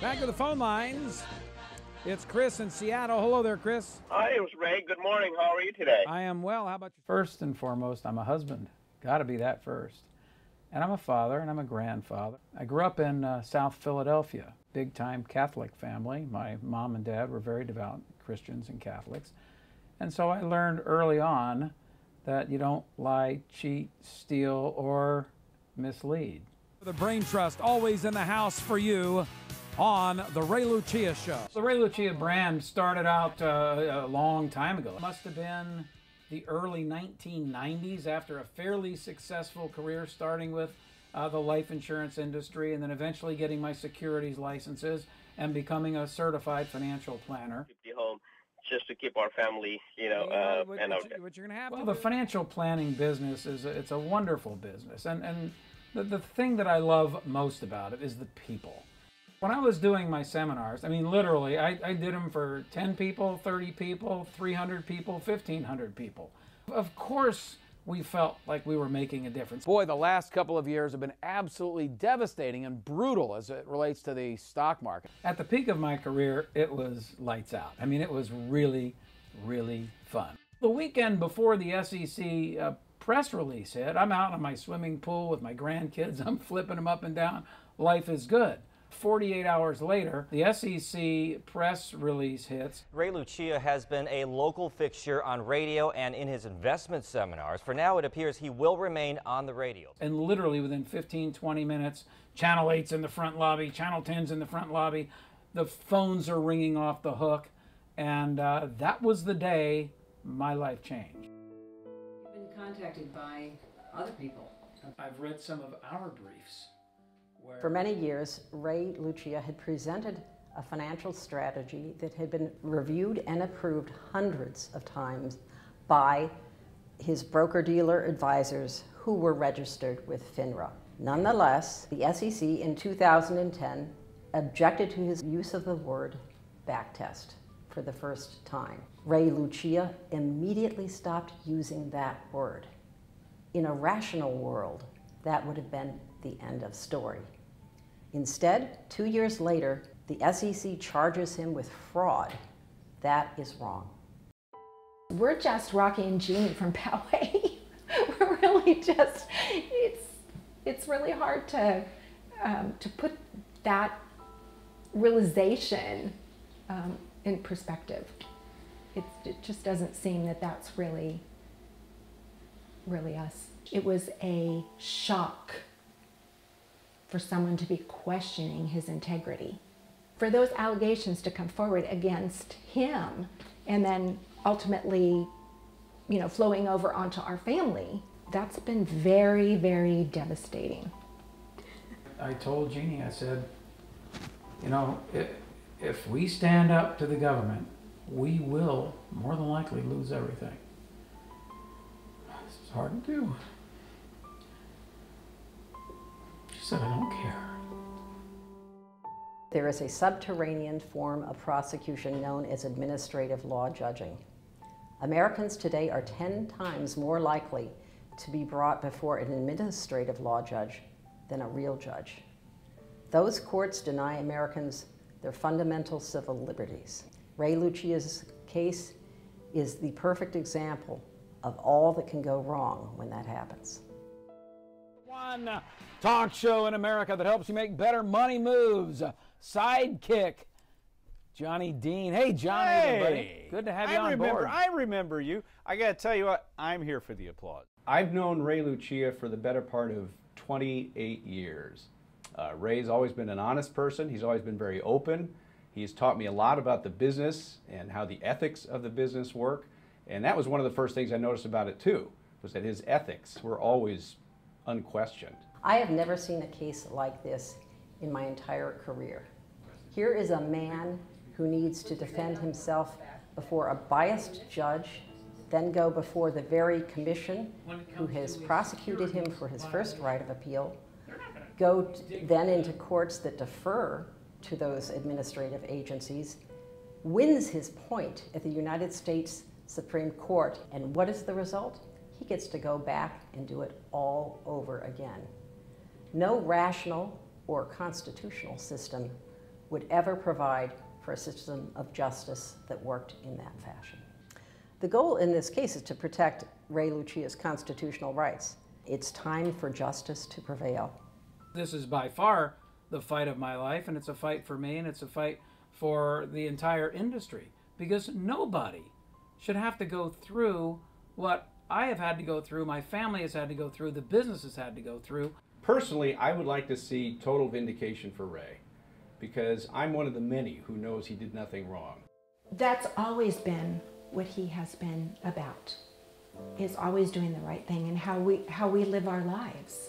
Back to the phone lines. It's Chris in Seattle. Hello there, Chris. Hi, it was Ray. Good morning. How are you today? I am well. How about you? First and foremost, I'm a husband. Got to be that first. And I'm a father and I'm a grandfather. I grew up in uh, South Philadelphia, big time Catholic family. My mom and dad were very devout Christians and Catholics. And so I learned early on that you don't lie, cheat, steal, or mislead. The Brain Trust always in the house for you on the Ray Lucia Show. The Ray Lucia brand started out uh, a long time ago. It must have been the early 1990s after a fairly successful career starting with uh, the life insurance industry and then eventually getting my securities licenses and becoming a certified financial planner. Home just to keep our family, you know, You uh, what, and what, our, you, what you're going to have Well, the financial planning business is a, it's a wonderful business, and and the, the thing that I love most about it is the people. When I was doing my seminars, I mean, literally, I, I did them for 10 people, 30 people, 300 people, 1,500 people. Of course, we felt like we were making a difference. Boy, the last couple of years have been absolutely devastating and brutal as it relates to the stock market. At the peak of my career, it was lights out. I mean, it was really, really fun. The weekend before the SEC uh, press release hit, I'm out in my swimming pool with my grandkids. I'm flipping them up and down. Life is good. 48 hours later, the SEC press release hits. Ray Lucia has been a local fixture on radio and in his investment seminars. For now, it appears he will remain on the radio. And literally within 15, 20 minutes, Channel 8's in the front lobby, Channel 10's in the front lobby. The phones are ringing off the hook. And uh, that was the day my life changed. You've been contacted by other people. I've read some of our briefs. For many years, Ray Lucia had presented a financial strategy that had been reviewed and approved hundreds of times by his broker dealer advisors who were registered with FINRA. Nonetheless, the SEC in 2010 objected to his use of the word backtest for the first time. Ray Lucia immediately stopped using that word. In a rational world, that would have been the end of story. Instead, two years later, the SEC charges him with fraud. That is wrong. We're just Rocky and Jeannie from Poway. We're really just, it's, it's really hard to, um, to put that realization um, in perspective. It, it just doesn't seem that that's really, really us. It was a shock for someone to be questioning his integrity. For those allegations to come forward against him and then ultimately, you know, flowing over onto our family, that's been very, very devastating. I told Jeannie, I said, you know, if, if we stand up to the government, we will more than likely lose everything. This is hard to do. Said, I don't care. There is a subterranean form of prosecution known as administrative law judging. Americans today are 10 times more likely to be brought before an administrative law judge than a real judge. Those courts deny Americans their fundamental civil liberties. Ray Lucia's case is the perfect example of all that can go wrong when that happens. One talk show in America that helps you make better money moves. Sidekick. Johnny Dean. Hey, Johnny, everybody. Good to have you I on remember, board. I remember you. I got to tell you what, I'm here for the applause. I've known Ray Lucia for the better part of 28 years. Uh, Ray's always been an honest person. He's always been very open. He's taught me a lot about the business and how the ethics of the business work. And that was one of the first things I noticed about it too, was that his ethics were always unquestioned. I have never seen a case like this in my entire career. Here is a man who needs to defend himself before a biased judge, then go before the very commission who has prosecuted him for his first right of appeal, go then into courts that defer to those administrative agencies, wins his point at the United States Supreme Court, and what is the result? He gets to go back and do it all over again. No rational or constitutional system would ever provide for a system of justice that worked in that fashion. The goal in this case is to protect Ray Lucia's constitutional rights. It's time for justice to prevail. This is by far the fight of my life, and it's a fight for me, and it's a fight for the entire industry because nobody should have to go through what I have had to go through, my family has had to go through, the business has had to go through. Personally, I would like to see total vindication for Ray because I'm one of the many who knows he did nothing wrong. That's always been what he has been about. Is always doing the right thing and how we how we live our lives.